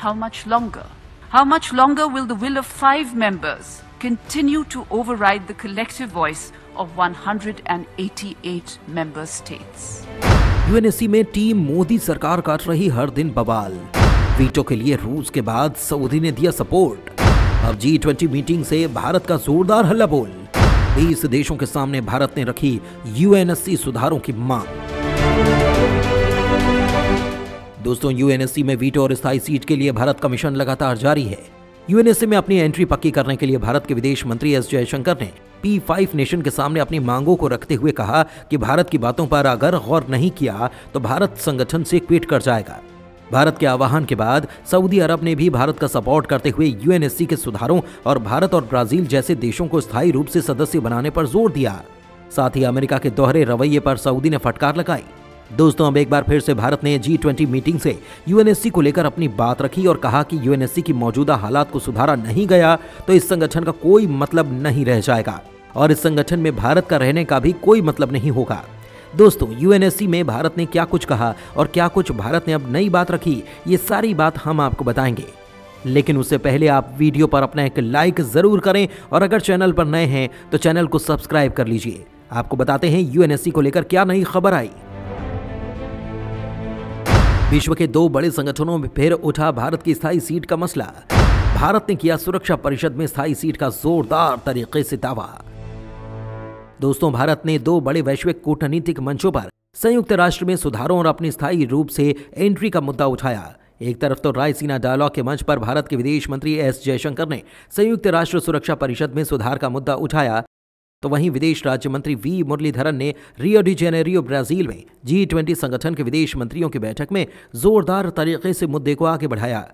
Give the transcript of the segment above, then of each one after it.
how much longer? How much longer will the will of five members continue to override the collective voice of 188 member states? UNSC में team Modi सरकार काट रही हर दिन बवाल veto के लिए रूस के बाद सऊदी ने दिया सपोर्ट अब जी ट्वेंटी मीटिंग से भारत का जोरदार हल्ला बोल बीस देशों के सामने भारत ने रखी यूएनएससी सुधारों की मांग दोस्तों यूएनएससी में वीटो और स्थायी सीट के लिए भारत का मिशन लगातार जारी है। यूएनएससी में अपनी एंट्री पक्की करने के लिए भारत के विदेश मंत्री एस जयशंकर ने पी फाइव नेशन के सामने अपनी मांगों को रखते हुए कहा कि भारत की बातों पर अगर गौर नहीं किया तो भारत संगठन से क्विट कर जाएगा। भारत के आह्वान के बाद सऊदी अरब ने भी भारत का सपोर्ट करते हुए यूएनएससी के सुधारों और भारत और ब्राज़ील जैसे देशों को स्थायी रूप से सदस्य बनाने पर ज़ोर दिया। साथ ही अमेरिका के दोहरे रवैये पर सऊदी ने फटकार लगाई। दोस्तों, अब एक बार फिर से भारत ने जी ट्वेंटी मीटिंग से यूएनएससी को लेकर अपनी बात रखी और कहा कि यूएनएससी की मौजूदा हालात को सुधारा नहीं गया तो इस संगठन का कोई मतलब नहीं रह जाएगा और इस संगठन में भारत का रहने का भी कोई मतलब नहीं होगा। दोस्तों यूएनएससी में भारत ने क्या कुछ कहा और क्या कुछ भारत ने अब नई बात रखी, ये सारी बात हम आपको बताएँगे। लेकिन उससे पहले आप वीडियो पर अपना एक लाइक ज़रूर करें और अगर चैनल पर नए हैं तो चैनल को सब्सक्राइब कर लीजिए। आपको बताते हैं यूएनएससी को लेकर क्या नई खबर आई। विश्व के दो बड़े संगठनों में फिर उठा भारत की स्थायी सीट का मसला। भारत ने किया सुरक्षा परिषद में स्थायी सीट का जोरदार तरीके से दावा। दोस्तों, भारत ने दो बड़े वैश्विक कूटनीतिक मंचों पर संयुक्त राष्ट्र में सुधारों और अपनी स्थायी रूप से एंट्री का मुद्दा उठाया। एक तरफ़ तो रायसीना डायलॉग के मंच पर भारत के विदेश मंत्री एस जयशंकर ने संयुक्त राष्ट्र सुरक्षा परिषद में सुधार का मुद्दा उठाया तो वहीं विदेश राज्य मंत्री वी. मुरलीधरन ने रियो डी जेनेरियो, ब्राज़ील में जी ट्वेंटी संगठन के विदेश मंत्रियों की बैठक में जोरदार तरीके से मुद्दे को आगे बढ़ाया।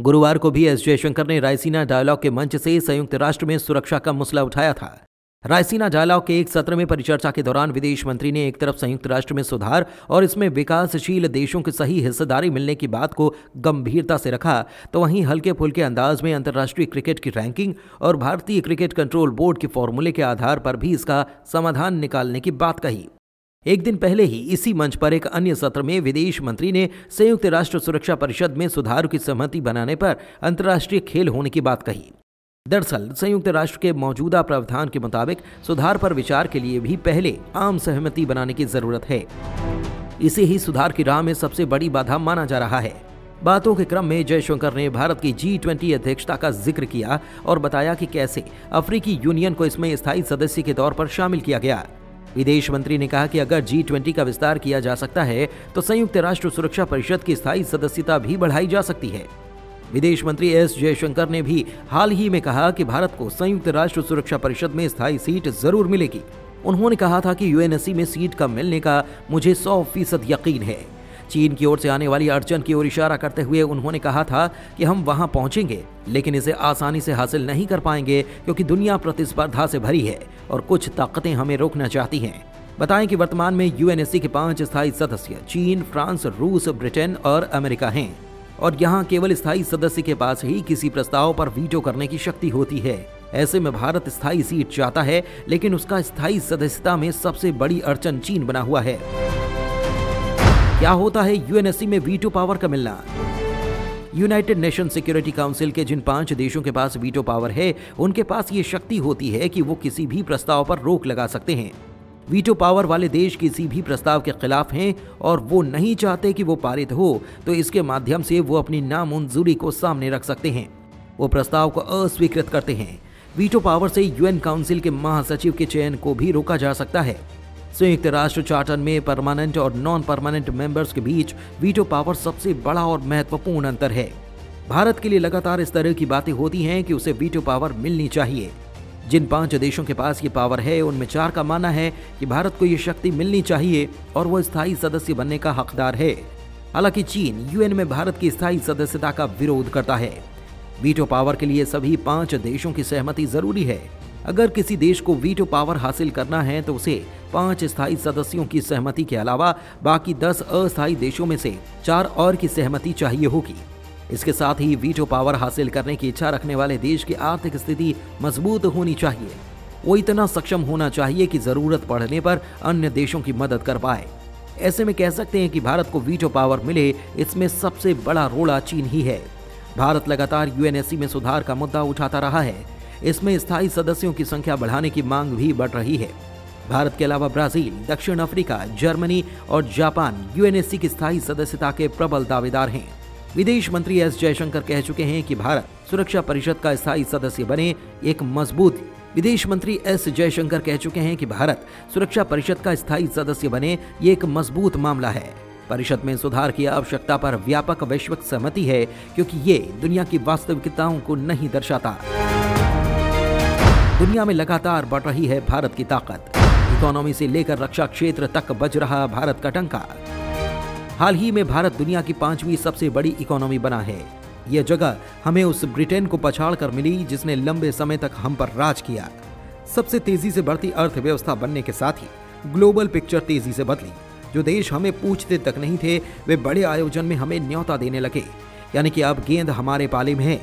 गुरुवार को भी एस. जयशंकर ने रायसीना डायलॉग के मंच से संयुक्त राष्ट्र में सुरक्षा का मसला उठाया था। रायसीना डायलॉग के एक सत्र में परिचर्चा के दौरान विदेश मंत्री ने एक तरफ़ संयुक्त राष्ट्र में सुधार और इसमें विकासशील देशों की सही हिस्सेदारी मिलने की बात को गंभीरता से रखा तो वहीं हल्के फुल्के अंदाज में अंतर्राष्ट्रीय क्रिकेट की रैंकिंग और भारतीय क्रिकेट कंट्रोल बोर्ड के फॉर्मूले के आधार पर भी इसका समाधान निकालने की बात कही। एक दिन पहले ही इसी मंच पर एक अन्य सत्र में विदेश मंत्री ने संयुक्त राष्ट्र सुरक्षा परिषद में सुधार की सहमति बनाने पर अंतर्राष्ट्रीय खेल होने की बात कही। दरअसल, संयुक्त राष्ट्र के मौजूदा प्रावधान के मुताबिक, सुधार पर विचार के लिए भी पहले आम सहमति बनाने की ज़रूरत है। इसे ही सुधार की राह में सबसे बड़ी बाधा माना जा रहा है। बातों के क्रम में जयशंकर ने भारत की जी ट्वेंटी अध्यक्षता का ज़िक्र किया और बताया कि कैसे अफ्रीकी यूनियन को इसमें स्थायी सदस्य के तौर पर शामिल किया गया। विदेश मंत्री ने कहा कि अगर जी ट्वेंटी का विस्तार किया जा सकता है तो संयुक्त राष्ट्र सुरक्षा परिषद की स्थायी सदस्यता भी बढ़ाई जा सकती है। विदेश मंत्री एस जयशंकर ने भी हाल ही में कहा कि भारत को संयुक्त राष्ट्र सुरक्षा परिषद में स्थायी सीट ज़रूर मिलेगी। उन्होंने कहा था कि यूएनएससी में सीट का मिलने का मुझे सौ फ़ीसद यकीन है। चीन की ओर से आने वाली अड़चन की ओर इशारा करते हुए उन्होंने कहा था कि हम वहाँ पहुँचेंगे, लेकिन इसे आसानी से हासिल नहीं कर पाएँगे क्योंकि दुनिया प्रतिस्पर्धा से भरी है और कुछ ताकतें हमें रोकना चाहती हैं। बताएँ कि वर्तमान में यूएनएससी के पाँच स्थायी सदस्य चीन, फ्रांस, रूस, ब्रिटेन और अमेरिका हैं। और यहाँ केवल स्थायी सदस्य के पास ही किसी प्रस्ताव पर वीटो करने की शक्ति होती है। ऐसे में भारत स्थायी सीट चाहता है, लेकिन उसका स्थायी सदस्यता में सबसे बड़ी अड़चन चीन बना हुआ है। क्या होता है यूएनएससी में वीटो पावर का मिलना? यूनाइटेड नेशन सिक्योरिटी काउंसिल के जिन पाँच देशों के पास वीटो पावर है, उनके पास ये शक्ति होती है कि वो किसी भी प्रस्ताव पर रोक लगा सकते हैं। वीटो पावर वाले देश किसी भी प्रस्ताव के खिलाफ हैं और वो नहीं चाहते कि वो पारित हो तो इसके माध्यम से वो अपनी नामंजूरी को सामने रख सकते हैं। वो प्रस्ताव को अस्वीकृत करते हैं। वीटो पावर से यूएन काउंसिल के महासचिव के चयन को भी रोका जा सकता है। संयुक्त राष्ट्र चार्टर में परमानेंट और नॉन परमानेंट मेंबर्स के बीच वीटो पावर सबसे बड़ा और महत्वपूर्ण अंतर है। भारत के लिए लगातार इस तरह की बातें होती हैं कि उसे वीटो पावर मिलनी चाहिए। जिन पाँच देशों के पास ये पावर है, उनमें चार का मानना है कि भारत को ये शक्ति मिलनी चाहिए और वो स्थायी सदस्य बनने का हकदार है। हालाँकि चीन, यूएन में भारत की स्थायी सदस्यता का विरोध करता है। वीटो पावर के लिए सभी पाँच देशों की सहमति ज़रूरी है। अगर किसी देश को वीटो पावर हासिल करना है तो उसे पाँच स्थायी सदस्यों की सहमति के अलावा बाकी दस अस्थायी देशों में से चार और की सहमति चाहिए होगी। इसके साथ ही वीटो पावर हासिल करने की इच्छा रखने वाले देश की आर्थिक स्थिति मज़बूत होनी चाहिए। वो इतना सक्षम होना चाहिए कि ज़रूरत पड़ने पर अन्य देशों की मदद कर पाए। ऐसे में कह सकते हैं कि भारत को वीटो पावर मिले, इसमें सबसे बड़ा रोड़ा चीन ही है। भारत लगातार यूएनएससी में सुधार का मुद्दा उठाता रहा है। इसमें स्थायी सदस्यों की संख्या बढ़ाने की मांग भी बढ़ रही है। भारत के अलावा ब्राज़ील, दक्षिण अफ्रीका, जर्मनी और जापान यूएनएससी की स्थायी सदस्यता के प्रबल दावेदार हैं। विदेश मंत्री एस जयशंकर कह चुके हैं कि भारत सुरक्षा परिषद का स्थायी सदस्य बने एक मज़बूत विदेश मंत्री एस जयशंकर कह चुके हैं कि भारत सुरक्षा परिषद का स्थायी सदस्य बने ये एक मज़बूत मामला है। परिषद में सुधार की आवश्यकता पर व्यापक वैश्विक सहमति है, क्योंकि ये दुनिया की वास्तविकताओं को नहीं दर्शाता। दुनिया में लगातार बढ़ रही है भारत की ताकत। इकोनॉमी से लेकर रक्षा क्षेत्र तक बज रहा भारत का टंका। हाल ही में भारत दुनिया की पांचवी सबसे बड़ी इकोनॉमी बना है। यह जगह हमें उस ब्रिटेन को पछाड़ कर मिली, जिसने लंबे समय तक हम पर राज किया। सबसे तेज़ी से बढ़ती अर्थव्यवस्था बनने के साथ ही ग्लोबल पिक्चर तेज़ी से बदली। जो देश हमें पूछते तक नहीं थे, वे बड़े आयोजन में हमें न्योता देने लगे। यानी कि अब गेंद हमारे पाले में है।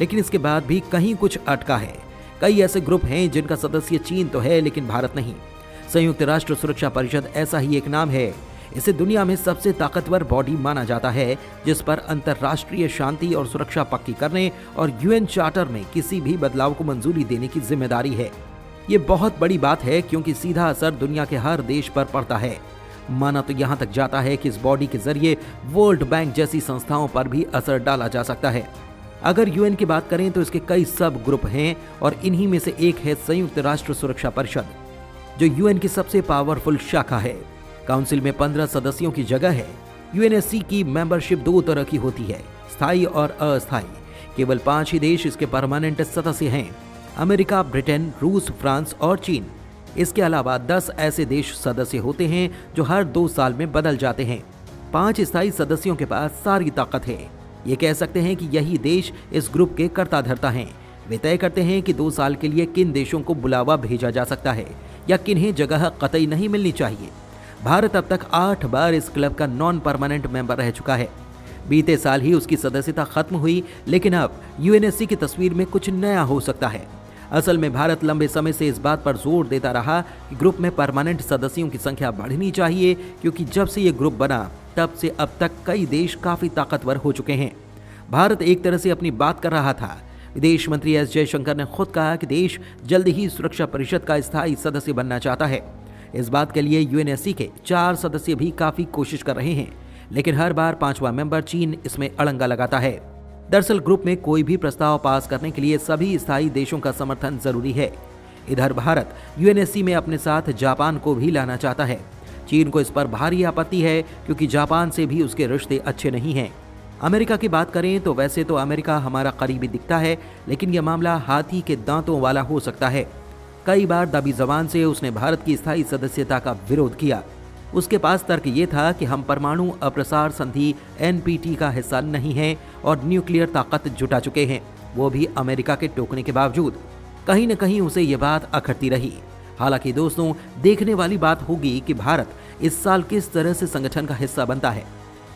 लेकिन इसके बाद भी कहीं कुछ अटका है। कई ऐसे ग्रुप हैं जिनका सदस्य चीन तो है, लेकिन भारत नहीं। संयुक्त राष्ट्र सुरक्षा परिषद ऐसा ही एक नाम है। इसे दुनिया में सबसे ताकतवर बॉडी माना जाता है, जिस पर अंतरराष्ट्रीय शांति और सुरक्षा पक्की करने और यूएन चार्टर में किसी भी बदलाव को मंजूरी देने की ज़िम्मेदारी है। ये बहुत बड़ी बात है, क्योंकि सीधा असर दुनिया के हर देश पर पड़ता है। माना तो यहाँ तक जाता है कि इस बॉडी के ज़रिए वर्ल्ड बैंक जैसी संस्थाओं पर भी असर डाला जा सकता है। अगर यूएन की बात करें तो इसके कई सब ग्रुप हैं और इन्हीं में से एक है संयुक्त राष्ट्र सुरक्षा परिषद, जो यूएन की सबसे पावरफुल शाखा है। काउंसिल में पंद्रह सदस्यों की जगह है। यूएनएससी की मेंबरशिप दो तरह की होती है, स्थायी और अस्थायी। केवल पाँच ही देश इसके परमानेंट सदस्य हैं, अमेरिका, ब्रिटेन, रूस, फ्रांस और चीन। इसके अलावा दस ऐसे देश सदस्य होते हैं जो हर दो साल में बदल जाते हैं। पाँच स्थायी सदस्यों के पास सारी ताकत है। ये कह सकते हैं कि यही देश इस ग्रुप के कर्ता धरता हैं। वे तय करते हैं कि दो साल के लिए किन देशों को बुलावा भेजा जा सकता है या किन्हें जगह कतई नहीं मिलनी चाहिए। भारत अब तक आठ बार इस क्लब का नॉन परमानेंट मेंबर रह चुका है। बीते साल ही उसकी सदस्यता खत्म हुई, लेकिन अब यूएनएससी की तस्वीर में कुछ नया हो सकता है। असल में भारत लंबे समय से इस बात पर ज़ोर देता रहा कि ग्रुप में परमानेंट सदस्यों की संख्या बढ़नी चाहिए, क्योंकि जब से ये ग्रुप बना, तब से अब तक कई देश काफ़ी ताकतवर हो चुके हैं। भारत एक तरह से अपनी बात कर रहा था। विदेश मंत्री एस जयशंकर ने खुद कहा कि देश जल्द ही सुरक्षा परिषद का स्थायी सदस्य बनना चाहता है। इस बात के लिए यूएनएससी के चार सदस्य भी काफ़ी कोशिश कर रहे हैं, लेकिन हर बार पांचवा मेंबर चीन इसमें अड़ंगा लगाता है। दरअसल ग्रुप में कोई भी प्रस्ताव पास करने के लिए सभी स्थायी देशों का समर्थन ज़रूरी है। इधर भारत यूएनएससी में अपने साथ जापान को भी लाना चाहता है। चीन को इस पर भारी आपत्ति है, क्योंकि जापान से भी उसके रिश्ते अच्छे नहीं हैं। अमेरिका की बात करें तो वैसे तो अमेरिका हमारा करीबी दिखता है, लेकिन यह मामला हाथी के दांतों वाला हो सकता है। कई बार दबी जबान से उसने भारत की स्थायी सदस्यता का विरोध किया। उसके पास तर्क ये था कि हम परमाणु अप्रसार संधि एनपीटी का हिस्सा नहीं हैं और न्यूक्लियर ताकत जुटा चुके हैं। वो भी अमेरिका के टोकने के बावजूद। कहीं न कहीं उसे ये बात अखड़ती रही। हालाँकि दोस्तों, देखने वाली बात होगी कि भारत इस साल किस तरह से संगठन का हिस्सा बनता है।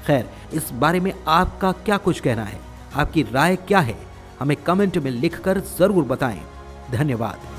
खैर, इस बारे में आपका क्या कुछ कहना है? आपकी राय क्या है? हमें कमेंट में लिखकर ज़रूर बताएँ। धन्यवाद।